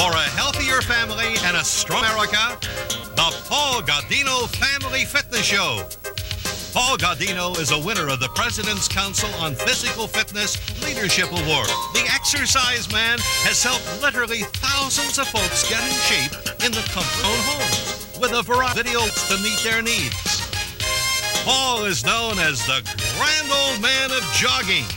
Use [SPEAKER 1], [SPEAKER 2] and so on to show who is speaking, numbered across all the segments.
[SPEAKER 1] For a healthier family and a strong America, the Paul Gaudino Family Fitness Show. Paul Gaudino is a winner of the President's Council on Physical Fitness Leadership Award. The exercise man has helped literally thousands of folks get in shape in the comfort of homes with a variety of videos to meet their needs. Paul is known as the grand old man of jogging.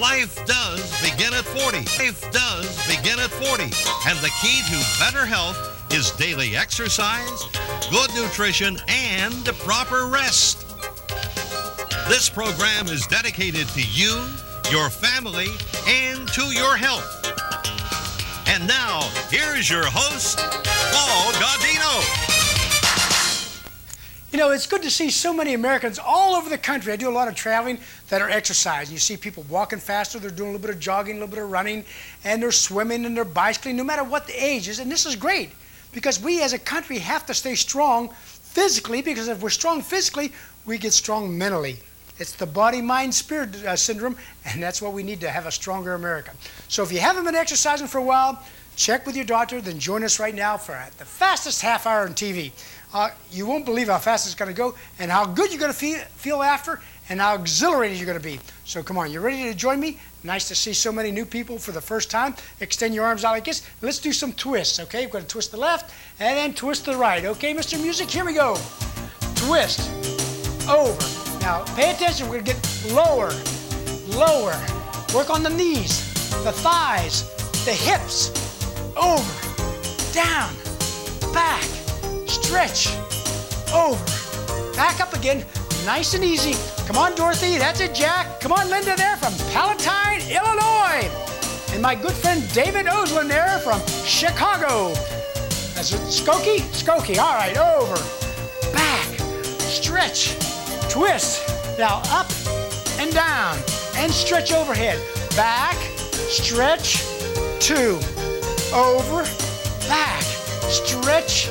[SPEAKER 1] Life does begin at 40. Life does begin at 40. And the key to better health is daily exercise, good nutrition, and proper rest. This program is dedicated to you, your family, and to your health. And now, here's your host, Paul Gaudino.
[SPEAKER 2] You know, it's good to see so many Americans all over the country. I do a lot of traveling that are exercising. You see people walking faster, they're doing a little bit of jogging, a little bit of running, and they're swimming and they're bicycling, no matter what the age is. And this is great because we as a country have to stay strong physically because if we're strong physically, we get strong mentally. It's the body, mind, spirit uh, syndrome, and that's what we need to have a stronger America. So if you haven't been exercising for a while, check with your doctor, then join us right now for the fastest half hour on TV. You won't believe how fast it's going to go and how good you're going to feel, feel after and how exhilarated you're going to be. So come on, you ready to join me? Nice to see so many new people for the first time. Extend your arms out like this. Let's do some twists, okay? We're going to twist the left and then twist the right. Okay, Mr. Music, here we go. Twist, over. Now, pay attention. We're going to get lower, lower. Work on the knees, the thighs, the hips, over, down, back, stretch, over, back up again, nice and easy. Come on, Dorothy, that's it, Jack. Come on, Linda there from Palatine, Illinois. And my good friend David Oslin there from Chicago. That's it, Skokie? Skokie, all right, over, back, stretch, twist. Now up and down. And stretch overhead. Back, stretch, two, over, back, stretch,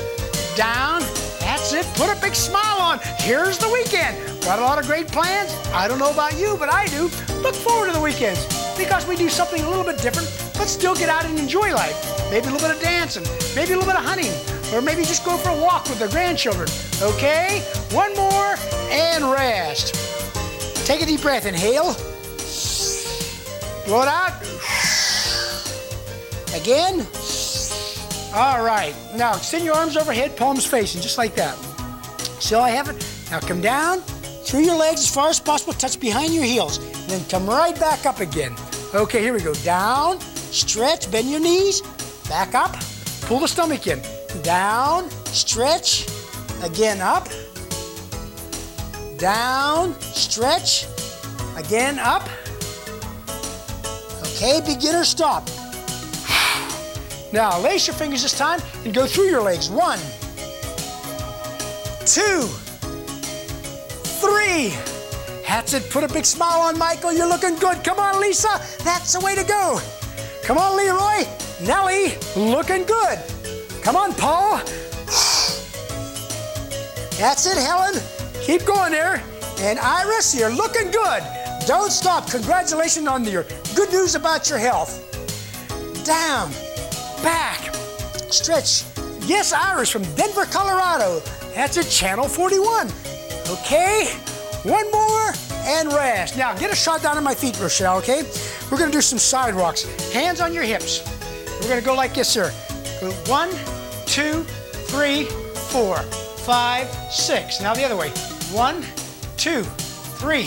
[SPEAKER 2] down. That's it. Put a big smile on. Here's the weekend. Got a lot of great plans? I don't know about you, but I do. Look forward to the weekends because we do something a little bit different, but still get out and enjoy life. Maybe a little bit of dancing, maybe a little bit of hunting, or maybe just go for a walk with the grandchildren. Okay? One more and rest. Take a deep breath. Inhale. Blow it out. Again. All right. Now extend your arms overhead, palms facing, just like that. How I have it? Now come down through your legs as far as possible, touch behind your heels, and then come right back up again. Okay, here we go. Down, stretch, bend your knees, back up, pull the stomach in. Down, stretch, again up, down, stretch, again up. Okay, beginner stop. Now, lace your fingers this time and go through your legs. One, two, three. That's it. Put a big smile on, Michael. You're looking good. Come on, Lisa. That's the way to go. Come on, Leroy. Nellie, looking good. Come on, Paul. That's it, Helen. Keep going there. And Iris, you're looking good. Don't stop. Congratulations on your good news about your health. Down, back, stretch. Yes, Iris from Denver, Colorado. That's at Channel 41. Okay, one more and rest. Now get a shot down on my feet, Rochelle, okay? We're gonna do some side walks. Hands on your hips. We're gonna go like this here. Go one, two, three, four, five, six. Now the other way. One, two, three,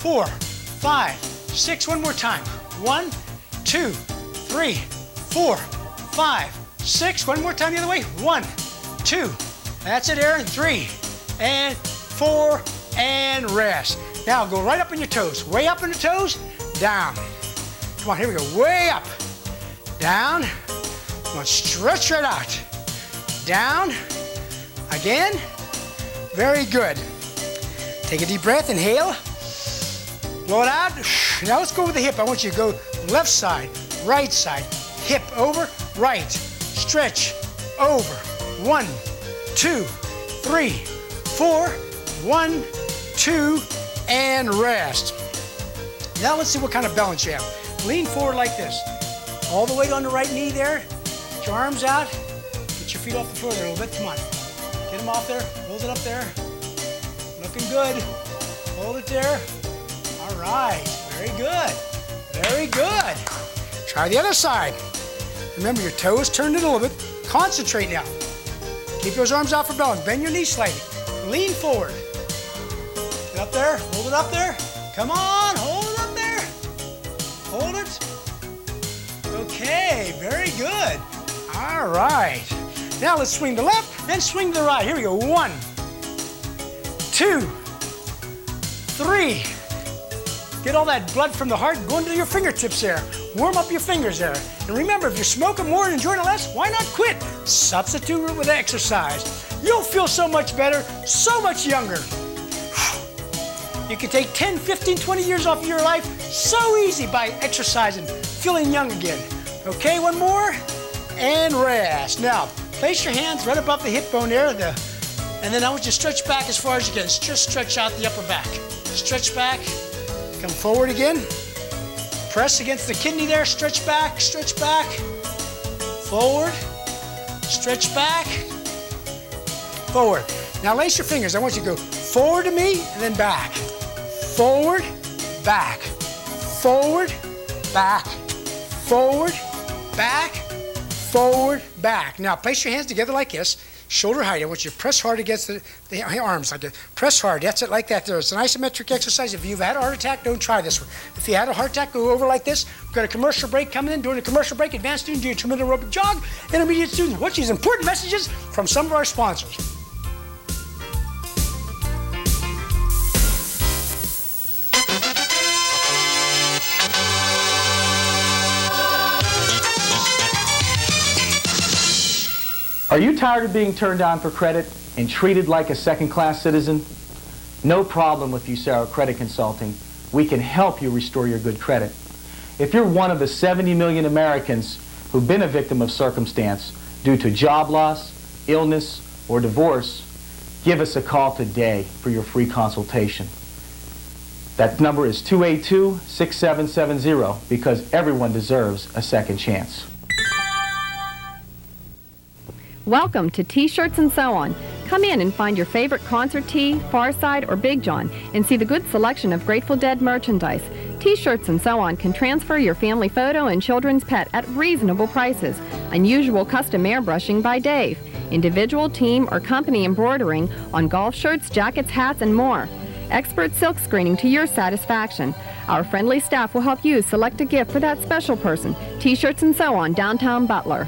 [SPEAKER 2] four, five, six. One more time. One, two, three, four, five, six. One more time the other way. One, two. That's it, Aaron. Three, and four, and rest. Now go right up on your toes. Way up on the toes, down. Come on, here we go. Way up, down. Come on, stretch right out. Down. Again. Very good. Take a deep breath. Inhale. Blow it out. Now let's go with the hip. I want you to go left side, right side, hip over, right. Stretch over. One, two, three, four. One, two, and rest. Now let's see what kind of balance you have. Lean forward like this. All the weight on the right knee there. Get your arms out. Get your feet off the floor there a little bit. Come on. Get them off there. Hold it up there. Looking good. Hold it there. All right. Very good. Very good. Try the other side. Remember, your toes turned in a little bit. Concentrate now. Keep those arms out for balance. Bend your knees slightly. Lean forward. Get up there. Hold it up there. Come on. Hold it up there. Hold it. Okay. Very good. All right. Now let's swing to the left, then swing to the right. Here we go. One, two, three. Get all that blood from the heart going to your fingertips there. Warm up your fingers there. And remember, if you're smoking more and enjoying less, why not quit? Substitute it with exercise. You'll feel so much better, so much younger. You can take 10, 15, 20 years off of your life so easy by exercising, feeling young again. Okay, one more, and rest. Now, place your hands right above the hip bone there, the, and then I want you to stretch back as far as you can. Just stretch out the upper back. Stretch back, come forward again. Press against the kidney there, stretch back, stretch back, forward, stretch back, forward. Now lace your fingers. I want you to go forward to me and then back. Forward, back, forward, back, forward, back, forward, back. Now place your hands together like this shoulder height. I want you to press hard against the, the arms like that. Press hard. That's it, like that. There. It's an isometric exercise. If you've had a heart attack, don't try this one. If you had a heart attack, go over like this. We've got a commercial break coming in. During the commercial break, advanced student do a two-minute aerobic jog. Intermediate students watch these important messages from some of our sponsors.
[SPEAKER 3] Are you tired of being turned down for credit and treated like a second-class citizen? No problem with USARA Credit Consulting. We can help you restore your good credit. If you're one of the 70 million Americans who've been a victim of circumstance due to job loss, illness, or divorce, give us a call today for your free consultation. That number is 282-6770 because everyone deserves a second chance.
[SPEAKER 4] Welcome to T-Shirts and So On. Come in and find your favorite concert tee, Farside, or Big John, and see the good selection of Grateful Dead merchandise. T-Shirts and So On can transfer your family photo and children's pet at reasonable prices. Unusual custom airbrushing by Dave. Individual, team, or company embroidering on golf shirts, jackets, hats, and more. Expert silk screening to your satisfaction. Our friendly staff will help you select a gift for that special person. T-Shirts and So On, downtown Butler.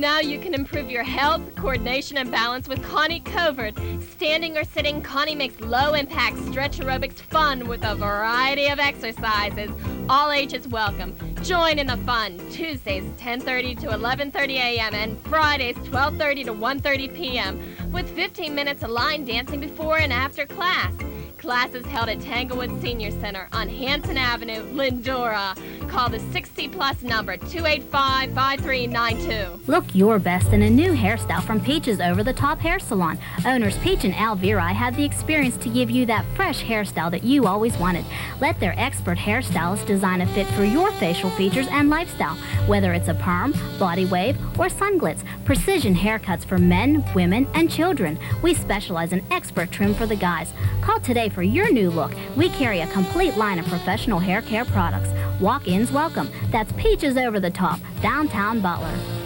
[SPEAKER 5] Now you can improve your health, coordination, and balance with Connie Covert. Standing or sitting, Connie makes low impact stretch aerobics fun with a variety of exercises. All ages welcome. Join in the fun. Tuesdays 10:30 to 11:30 a.m. and Fridays 12:30 to 1:30 p.m. with 15 minutes of line dancing before and after class. Class is held at Tanglewood Senior Center on Hanson Avenue, Lyndora. Call the 60 plus number 285 5392.
[SPEAKER 6] Look your best in a new hairstyle from Peaches Over the Top Hair Salon. Owners Peach and Al Virai have the experience to give you that fresh hairstyle that you always wanted. Let their expert hairstylists design a fit for your facial features and lifestyle, whether it's a perm, body wave, or sun glitz. Precision haircuts for men, women, and children. We specialize in expert trim for the guys. Call today for your new look. We carry a complete line of professional hair care products. Walk-ins welcome. That's Peaches Over the Top, downtown Butler.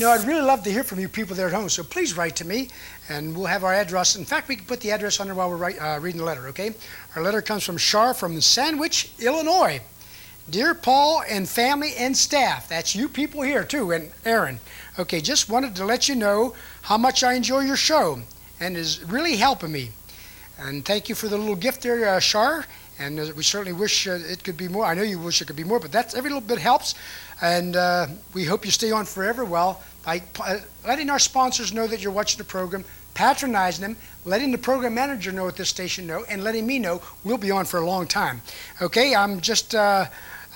[SPEAKER 2] You know, I'd really love to hear from you people there at home, so please write to me, and we'll have our address. In fact, we can put the address on there while we're write, uh, reading the letter, okay? Our letter comes from Shar from Sandwich, Illinois. Dear Paul and family and staff, that's you people here too, and Aaron. Okay, just wanted to let you know how much I enjoy your show, and is really helping me. And thank you for the little gift there, uh, Shar. And uh, we certainly wish uh, it could be more. I know you wish it could be more, but that's every little bit helps. And uh, we hope you stay on forever. Well, by uh, letting our sponsors know that you're watching the program, patronizing them, letting the program manager know at this station know, and letting me know we'll be on for a long time. Okay, I'm just uh,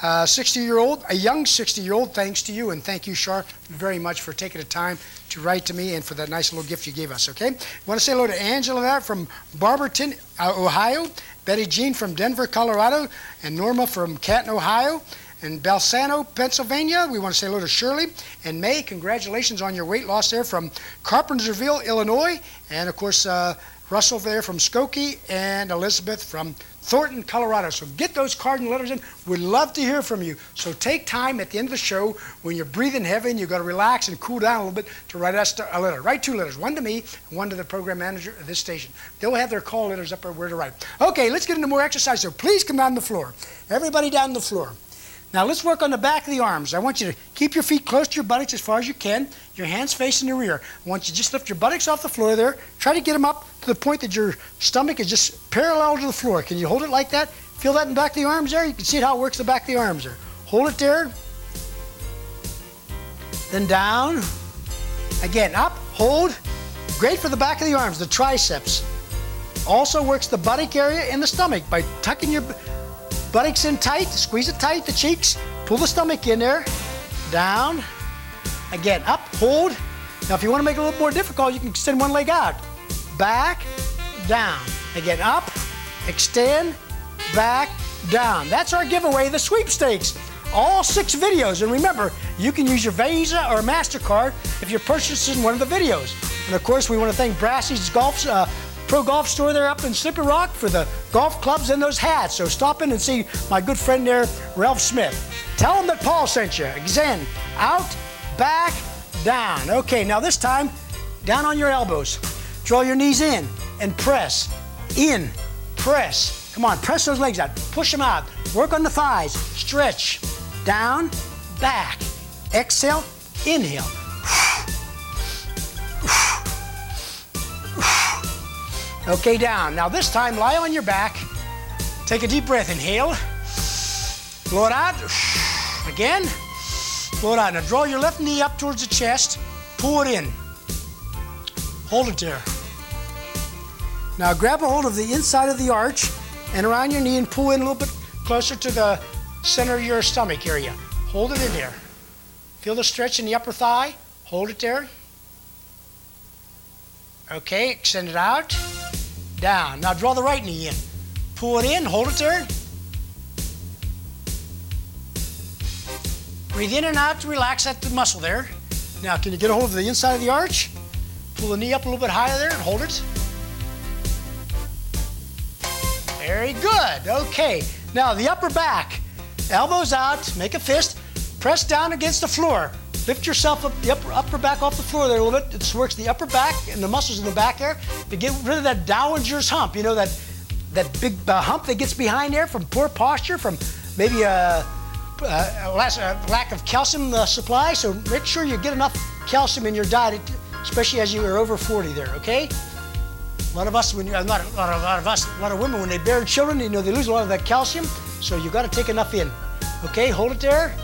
[SPEAKER 2] uh, 60 year old, a young 60 year old, thanks to you, and thank you, Shar, very much for taking the time to write to me and for that nice little gift you gave us, okay? Want to say hello to Angela there from Barberton, uh, Ohio, Betty Jean from Denver, Colorado, and Norma from Canton, Ohio. And Balsano, Pennsylvania, we want to say hello to Shirley. And May, congratulations on your weight loss there from Carpentersville, Illinois. And of course, uh, Russell there from Skokie, and Elizabeth from Thornton, Colorado. So get those card and letters in. We'd love to hear from you. So take time at the end of the show when you're breathing heavy and you've got to relax and cool down a little bit to write us a letter. Write two letters, one to me and one to the program manager of this station. They'll have their call letters up there where to write. Okay, let's get into more exercise. So please come down the floor. Everybody down the floor. Now let's work on the back of the arms. I want you to keep your feet close to your buttocks as far as you can, your hands facing the rear. I want you to just lift your buttocks off the floor there. Try to get them up to the point that your stomach is just parallel to the floor. Can you hold it like that? Feel that in the back of the arms there? You can see how it works the back of the arms there. Hold it there. Then down. Again, up, hold. Great for the back of the arms, the triceps. Also works the buttock area and the stomach by tucking your Buttocks in tight, squeeze it tight, the cheeks. Pull the stomach in there. Down. Again, up, hold. Now, if you want to make it a little more difficult, you can extend one leg out. Back, down. Again, up, extend, back, down. That's our giveaway, the sweepstakes. All six videos. And remember, you can use your Visa or MasterCard if you're purchasing one of the videos. And of course, we want to thank Brassey's Golf uh, Pro Golf Store there up in Slippery Rock for the golf clubs and those hats. So stop in and see my good friend there, Ralph Smith. Tell him that Paul sent you. Again, out, back, down. Okay, now this time, down on your elbows. Draw your knees in and press. In, press. Come on, press those legs out. Push them out. Work on the thighs. Stretch. Down, back. Exhale, inhale. Okay, down. Now this time, lie on your back. Take a deep breath. Inhale. Blow it out. Again. Blow it out. Now draw your left knee up towards the chest. Pull it in. Hold it there. Now grab a hold of the inside of the arch and around your knee and pull in a little bit closer to the center of your stomach area. Hold it in there. Feel the stretch in the upper thigh. Hold it there. Okay, extend it out down. Now draw the right knee in. Pull it in, hold it there. Breathe in and out to relax that muscle there. Now, can you get a hold of the inside of the arch? Pull the knee up a little bit higher there and hold it. Very good. Okay. Now, the upper back. Elbows out, make a fist, press down against the floor. Lift yourself up, the upper, upper back off the floor there a little bit. This works the upper back and the muscles in the back there to get rid of that dowager's hump. You know, that, that big uh, hump that gets behind there from poor posture, from maybe a, a, a lack of calcium uh, supply. So make sure you get enough calcium in your diet, especially as you are over 40 there, okay? A lot of us, when you, not a lot, of, a lot of us, a lot of women, when they bear children, you know, they lose a lot of that calcium. So you got to take enough in. Okay, hold it there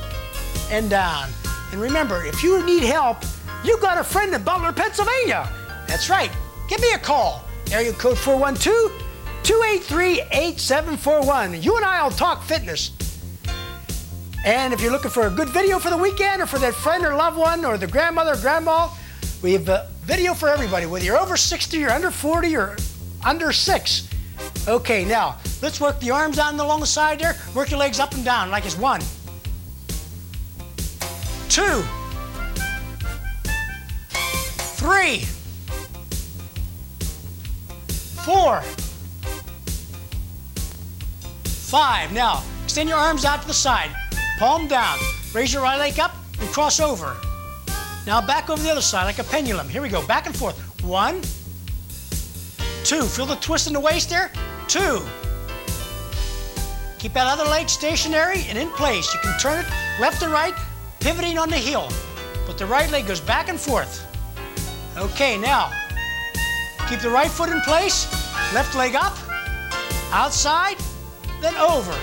[SPEAKER 2] and down. And remember, if you need help, you've got a friend in Butler, Pennsylvania. That's right. Give me a call. Area code 412 283 8741. You and I will talk fitness. And if you're looking for a good video for the weekend or for that friend or loved one or the grandmother or grandma, we have a video for everybody, whether you're over 60 or under 40 or under 6. Okay, now let's work the arms out along the side there. Work your legs up and down like it's one two, three, four, five. Now, extend your arms out to the side, palm down. Raise your right leg up and cross over. Now back over the other side like a pendulum. Here we go, back and forth. One, two. Feel the twist in the waist there? Two. Keep that other leg stationary and in place. You can turn it left and right, pivoting on the heel. But the right leg goes back and forth. Okay, now, keep the right foot in place, left leg up, outside, then over.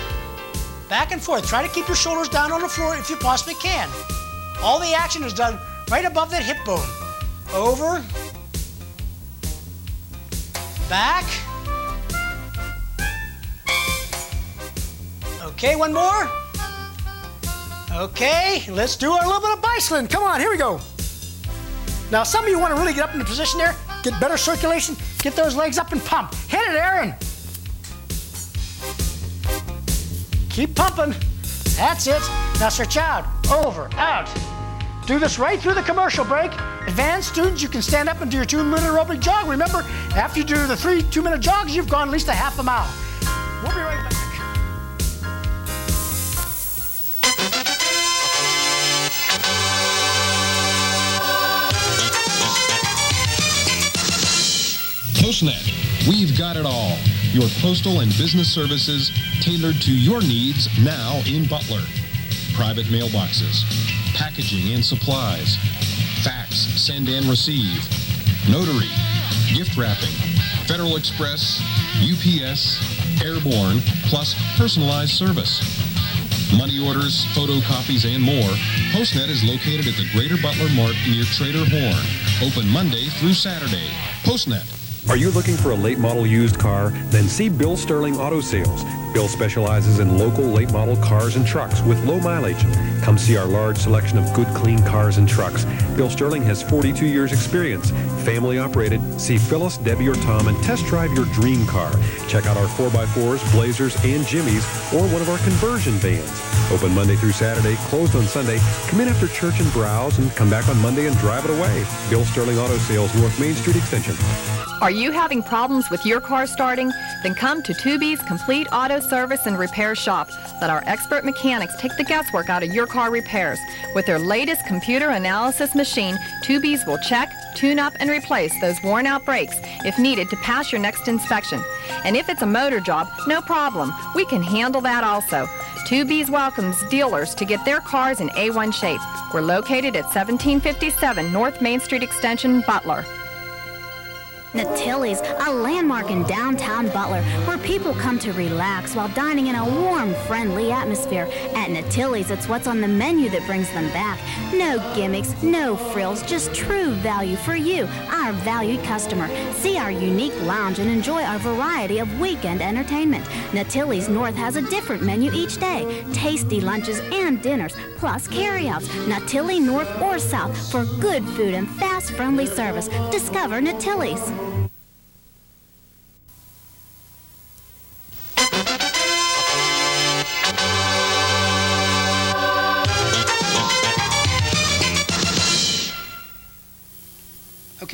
[SPEAKER 2] Back and forth. Try to keep your shoulders down on the floor if you possibly can. All the action is done right above that hip bone. Over, back. Okay, one more. Okay, let's do a little bit of bicycling. Come on, here we go. Now, some of you want to really get up in the position there, get better circulation, get those legs up and pump. Hit it, Aaron. Keep pumping. That's it. Now stretch out, over, out. Do this right through the commercial break. Advanced students, you can stand up and do your two-minute aerobic jog. Remember, after you do the three two-minute jogs, you've gone at least a half a mile. We'll be right back.
[SPEAKER 7] We've got it all. Your postal and business services tailored to your needs now in Butler. Private mailboxes, packaging and supplies, fax, send and receive, notary, gift wrapping, Federal Express, UPS, airborne, plus personalized service. Money orders, photocopies, and more. Postnet is located at the Greater Butler Mart near Trader Horn. Open Monday through Saturday. Postnet.
[SPEAKER 8] Are you looking for a late model used car? Then see Bill Sterling Auto Sales. Bill specializes in local late model cars and trucks with low mileage. Come see our large selection of good, clean cars and trucks. Bill Sterling has 42 years experience. Family operated. See Phyllis, Debbie, or Tom and test drive your dream car. Check out our 4x4s, Blazers, and Jimmys or one of our conversion vans. Open Monday through Saturday, closed on Sunday. Come in after church and browse and come back on Monday and drive it away. Bill Sterling Auto Sales, North Main Street Extension.
[SPEAKER 4] Are you having problems with your car starting? Then come to 2B's Complete Auto Service and Repair Shop. Let our expert mechanics take the guesswork out of your car repairs. With their latest computer analysis machine, 2B's will check, tune up, and replace those worn out brakes if needed to pass your next inspection. And if it's a motor job, no problem. We can handle that also. 2B's welcomes dealers to get their cars in A1 shape. We're located at 1757 North Main Street Extension, Butler.
[SPEAKER 6] Natilli's, a landmark in downtown Butler where people come to relax while dining in a warm, friendly atmosphere. At Natilli's, it's what's on the menu that brings them back. No gimmicks, no frills, just true value for you, our valued customer. See our unique lounge and enjoy our variety of weekend entertainment. Natilli's North has a different menu each day. Tasty lunches and dinners, plus carryouts. Natilli North or South for good food and fast, friendly service. Discover Natilli's.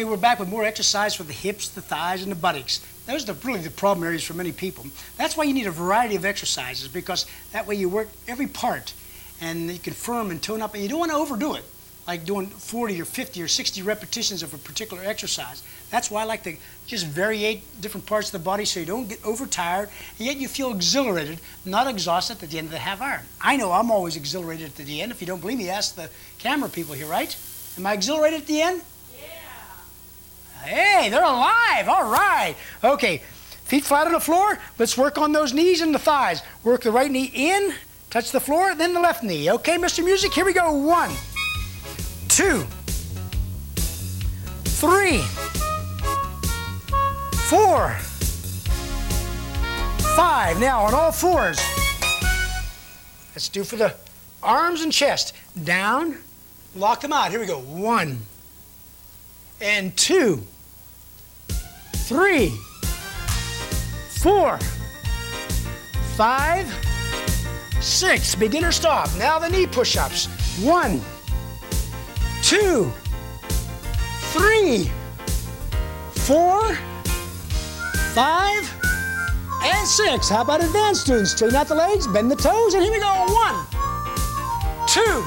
[SPEAKER 2] Okay, we're back with more exercise for the hips, the thighs, and the buttocks. Those are really the problem areas for many people. That's why you need a variety of exercises because that way you work every part and you can firm and tone up, and you don't want to overdo it, like doing 40 or 50 or 60 repetitions of a particular exercise. That's why I like to just variate different parts of the body so you don't get overtired, and yet you feel exhilarated, not exhausted at the end of the half hour. I know I'm always exhilarated at the end. If you don't believe me, ask the camera people here, right? Am I exhilarated at the end? Hey, they're alive. All right. Okay. Feet flat on the floor. Let's work on those knees and the thighs. Work the right knee in, touch the floor, then the left knee. Okay, Mr. Music, here we go. One, two, three, four, five. Now on all fours. Let's do for the arms and chest. Down, lock them out. Here we go. One and two three, four, five, six. Beginner stop. Now the knee push ups. One, two, three, four, five, and six. How about advanced students? Straighten out the legs, bend the toes, and here we go. One, two,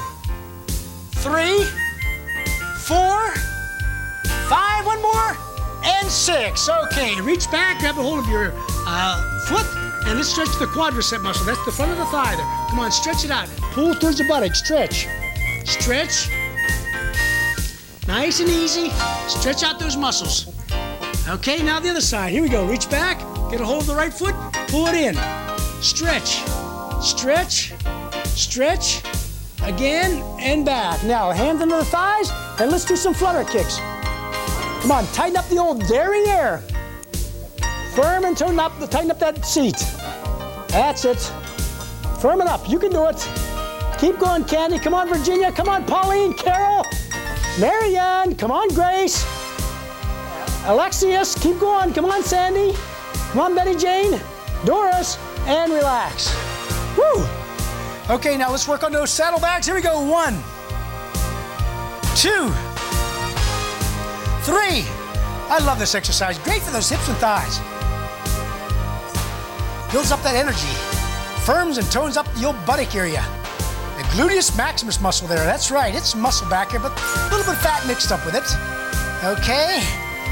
[SPEAKER 2] three, four, and six. Okay, reach back, grab a hold of your uh, foot, and let's stretch the quadricep muscle. That's the front of the thigh there. Come on, stretch it out. Pull towards the buttock. Stretch. Stretch. Nice and easy. Stretch out those muscles. Okay, now the other side. Here we go. Reach back, get a hold of the right foot, pull it in. Stretch. Stretch. Stretch. Again and back. Now, hands under the thighs, and let's do some flutter kicks. Come on, tighten up the old derriere. Firm and tighten up, tighten up that seat. That's it. Firm it up. You can do it. Keep going, Candy. Come on, Virginia. Come on, Pauline, Carol, Marianne. Come on, Grace. Alexius, keep going. Come on, Sandy. Come on, Betty Jane. Doris, and relax. Woo! Okay, now let's work on those saddlebags. Here we go. One, two, three. I love this exercise. Great for those hips and thighs. Builds up that energy. Firms and tones up the old buttock area. The gluteus maximus muscle there. That's right. It's muscle back here, but a little bit of fat mixed up with it. Okay.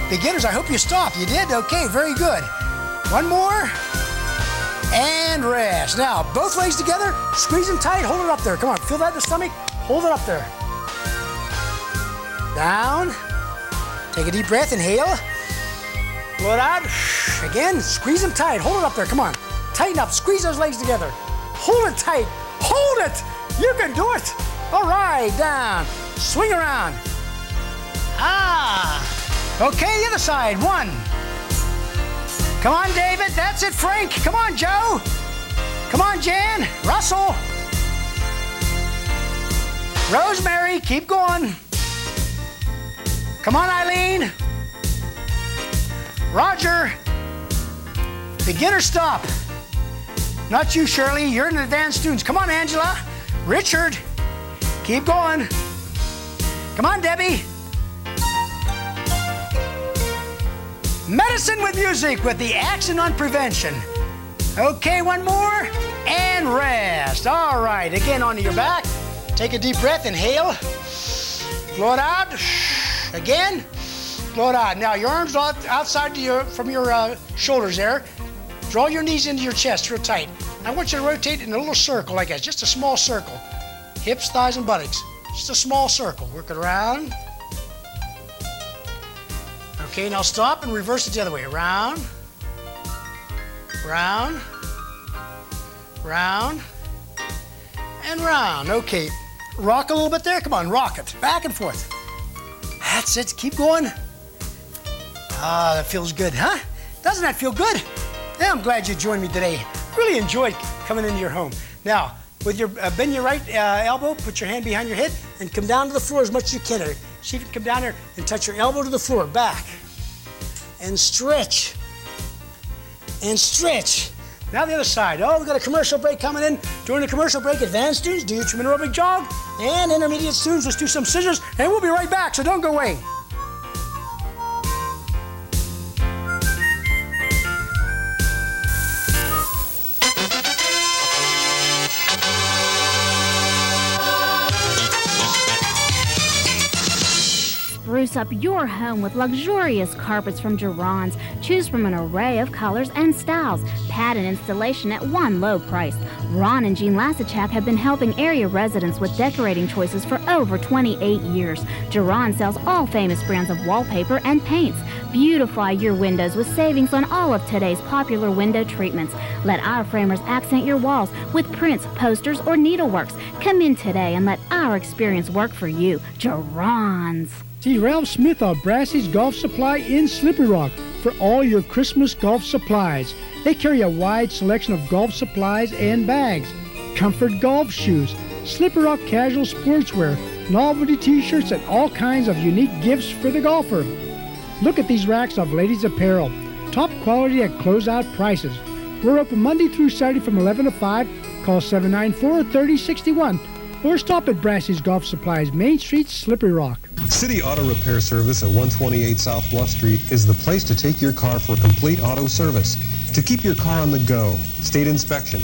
[SPEAKER 2] Beginners, I hope you stopped. You did? Okay, very good. One more. And rest. Now, both legs together. Squeeze them tight. Hold it up there. Come on. Feel that in the stomach? Hold it up there. Down. Take a deep breath. Inhale. Blow it out. Again. Squeeze them tight. Hold it up there. Come on. Tighten up. Squeeze those legs together. Hold it tight. Hold it. You can do it. All right. Down. Swing around. Ah. Okay, the other side. One. Come on, David. That's it, Frank. Come on, Joe. Come on, Jan. Russell. Rosemary, keep going. Come on, Eileen. Roger. Beginner stop. Not you, Shirley. You're an advanced student. Come on, Angela. Richard. Keep going. Come on, Debbie. Medicine with music with the action on prevention. Okay, one more. And rest. All right, again onto your back. Take a deep breath, inhale. Blow it out. Again. Blow it. Now your arms out, outside your, from your uh, shoulders there. Draw your knees into your chest real tight. I want you to rotate in a little circle like that, just a small circle. Hips, thighs, and buttocks. Just a small circle. Work it around. Okay, now stop and reverse it the other way. Round, round, round, and round. Okay, rock a little bit there. Come on, rock it. Back and forth. That's it. Keep going. Ah, that feels good, huh? Doesn't that feel good? Yeah, I'm glad you joined me today. Really enjoyed coming into your home. Now, with your uh, bend your right uh, elbow, put your hand behind your head, and come down to the floor as much as you can. See if you can come down there and touch your elbow to the floor. Back and stretch and stretch. Now the other side. Oh, we've got a commercial break coming in. During the commercial break, advanced students, do your aerobic jog, and intermediate students, let's do some scissors, and we'll be right back, so don't go away.
[SPEAKER 6] Up your home with luxurious carpets from Geron's. Choose from an array of colors and styles. Pad and installation at one low price. Ron and Jean Lasachak have been helping area residents with decorating choices for over 28 years. Geron sells all famous brands of wallpaper and paints. Beautify your windows with savings on all of today's popular window treatments. Let our framers accent your walls with prints, posters, or needleworks. Come in today and let our experience work for you. Geron's.
[SPEAKER 2] See Ralph Smith of Brassey's Golf Supply in Slippery Rock for all your Christmas golf supplies. They carry a wide selection of golf supplies and bags, comfort golf shoes, Slippery Rock casual sportswear, novelty t-shirts, and all kinds of unique gifts for the golfer. Look at these racks of ladies' apparel, top quality at closeout prices. We're open Monday through Saturday from 11 to 5. Call 794-3061 or stop at Brassey's Golf Supplies, Main Street, Slippery Rock.
[SPEAKER 7] City Auto Repair Service at 128 South Bluff Street is the place to take your car for complete auto service. To keep your car on the go, state inspection,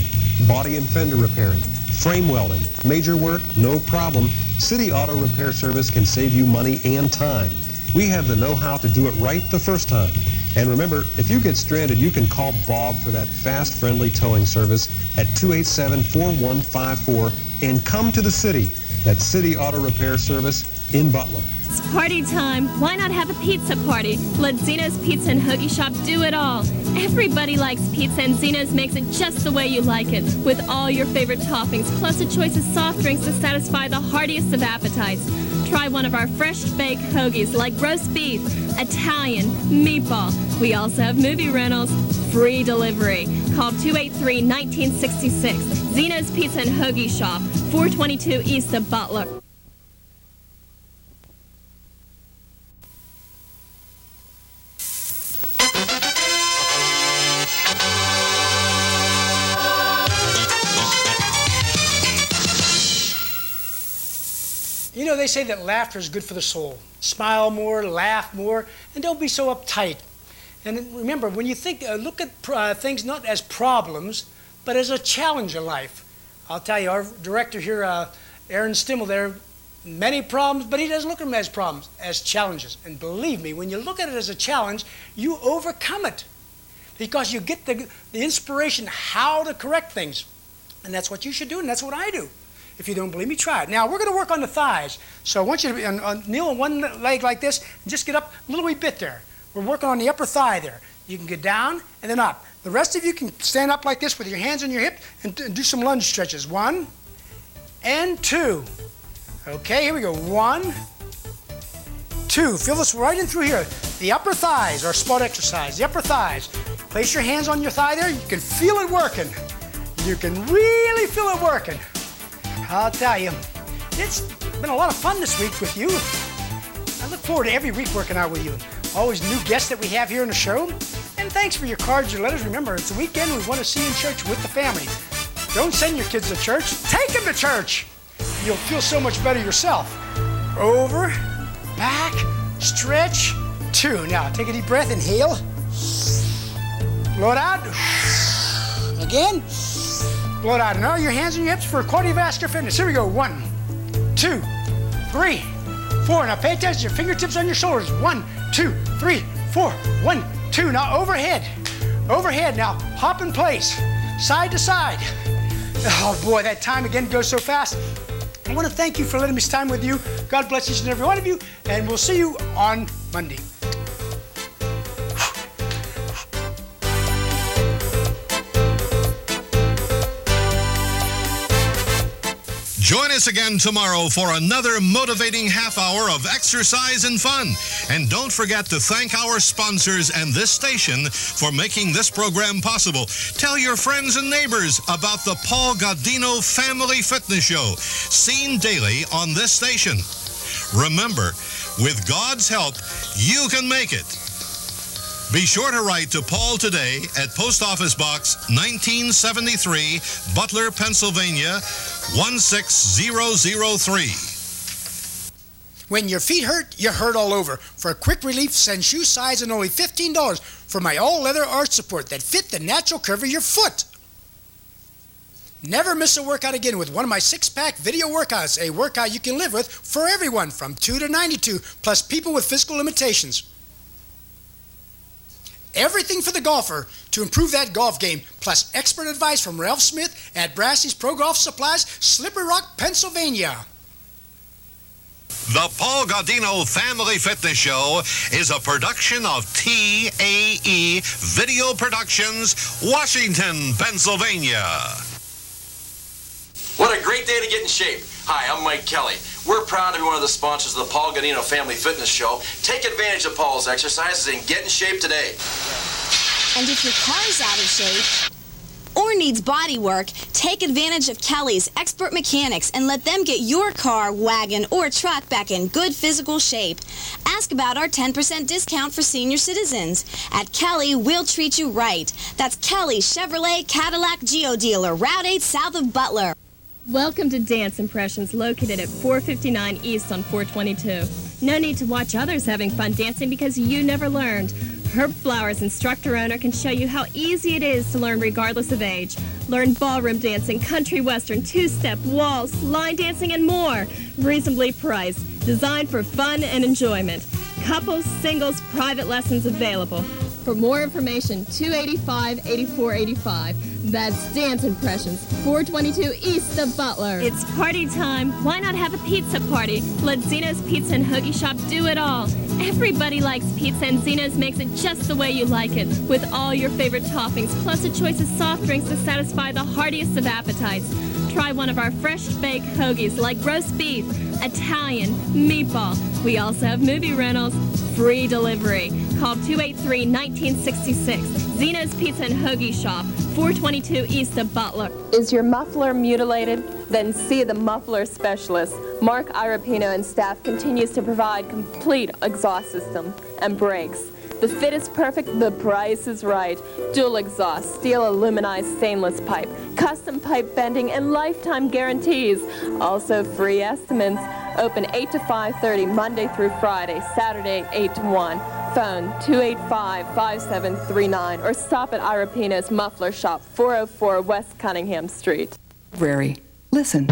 [SPEAKER 7] body and fender repairing, frame welding, major work, no problem. City Auto Repair Service can save you money and time. We have the know-how to do it right the first time. And remember, if you get stranded, you can call Bob for that fast, friendly towing service at 287-4154 and come to the city. That City Auto Repair Service in Butler.
[SPEAKER 5] It's party time. Why not have a pizza party? Let Zeno's Pizza and Hoagie Shop do it all. Everybody likes pizza, and Zeno's makes it just the way you like it, with all your favorite toppings, plus a choice of soft drinks to satisfy the heartiest of appetites. Try one of our fresh baked hoagies like roast beef, Italian, meatball. We also have movie rentals, free delivery. Call 283 1966. Zeno's Pizza and Hoagie Shop, 422 East of Butler.
[SPEAKER 2] You know, they say that laughter is good for the soul. Smile more, laugh more, and don't be so uptight. And remember, when you think, uh, look at uh, things not as problems, but as a challenge in life. I'll tell you, our director here, uh, Aaron Stimmel, there many problems, but he doesn't look at them as problems, as challenges. And believe me, when you look at it as a challenge, you overcome it because you get the, the inspiration how to correct things. And that's what you should do, and that's what I do. If you don't believe me, try it. Now, we're going to work on the thighs. So I want you to kneel on one leg like this and just get up a little wee bit there. We're working on the upper thigh there. You can get down and then up. The rest of you can stand up like this with your hands on your hip and, and do some lunge stretches. One and two. Okay, here we go. One, two. Feel this right in through here. The upper thighs are spot exercise. The upper thighs. Place your hands on your thigh there. You can feel it working. You can really feel it working. I'll tell you, it's been a lot of fun this week with you. I look forward to every week working out with you. Always new guests that we have here in the show. And thanks for your cards, your letters. Remember, it's a weekend we want to see you in church with the family. Don't send your kids to church, take them to church. You'll feel so much better yourself. Over, back, stretch, two. Now take a deep breath, inhale. Blow it out. Again. Blow it out. Now your hands and your hips for cardiovascular fitness. Here we go. One, two, three, four. Now pay attention. Your fingertips on your shoulders. One, two, three, four. One, two. Now overhead. Overhead. Now hop in place. Side to side. Oh boy, that time again goes so fast. I want to thank you for letting me spend time with you. God bless each and every one of you, and we'll see you on Monday.
[SPEAKER 1] Join us again tomorrow for another motivating half hour of exercise and fun. And don't forget to thank our sponsors and this station for making this program possible. Tell your friends and neighbors about the Paul Gaudino Family Fitness Show, seen daily on this station. Remember, with God's help, you can make it. Be sure to write to Paul today at Post Office Box 1973, Butler, Pennsylvania 16003.
[SPEAKER 2] When your feet hurt, you hurt all over. For a quick relief, send shoe size and only $15 for my all leather arch support that fit the natural curve of your foot. Never miss a workout again with one of my six pack video workouts, a workout you can live with for everyone from 2 to 92, plus people with physical limitations. Everything for the golfer to improve that golf game, plus expert advice from Ralph Smith at Brassey's Pro Golf Supplies, Slippery Rock, Pennsylvania.
[SPEAKER 1] The Paul Gaudino Family Fitness Show is a production of TAE Video Productions, Washington, Pennsylvania.
[SPEAKER 9] What a great day to get in shape. Hi, I'm Mike Kelly. We're proud to be one of the sponsors of the Paul Gaudino Family Fitness Show. Take advantage of Paul's exercises and get in shape today.
[SPEAKER 10] And if your car's out of shape or needs body work, take advantage of Kelly's expert mechanics and let them get your car, wagon, or truck back in good physical shape. Ask about our 10% discount for senior citizens. At Kelly, we'll treat you right. That's Kelly Chevrolet Cadillac Geo Dealer, Route 8 south of Butler.
[SPEAKER 5] Welcome to Dance Impressions, located at 459 East on 422. No need to watch others having fun dancing because you never learned. Herb Flowers, instructor owner, can show you how easy it is to learn regardless of age. Learn ballroom dancing, country western, two-step, waltz, line dancing, and more. Reasonably priced, designed for fun and enjoyment. Couples, singles, private lessons available. For more information, 285 8485. That's Dance Impressions, 422 East of Butler. It's party time. Why not have a pizza party? Let Zeno's Pizza and Hoagie Shop do it all. Everybody likes pizza, and Zeno's makes it just the way you like it, with all your favorite toppings, plus a choice of soft drinks to satisfy the heartiest of appetites. Try one of our fresh baked hoagies like roast beef, Italian, meatball. We also have movie rentals, free delivery. Call 283 1966. Zeno's Pizza and Hoagie Shop, 422 east of Butler.
[SPEAKER 11] Is your muffler mutilated? Then see the muffler specialist. Mark Irapino and staff continues to provide complete exhaust system and brakes. The fit is perfect, the price is right. Dual exhaust, steel aluminized stainless pipe, custom pipe bending, and lifetime guarantees. Also free estimates. Open 8 to 5.30 Monday through Friday, Saturday 8 to 1. Phone 285-5739 or stop at Irapino's Muffler Shop, 404 West Cunningham Street.
[SPEAKER 12] Library. Listen.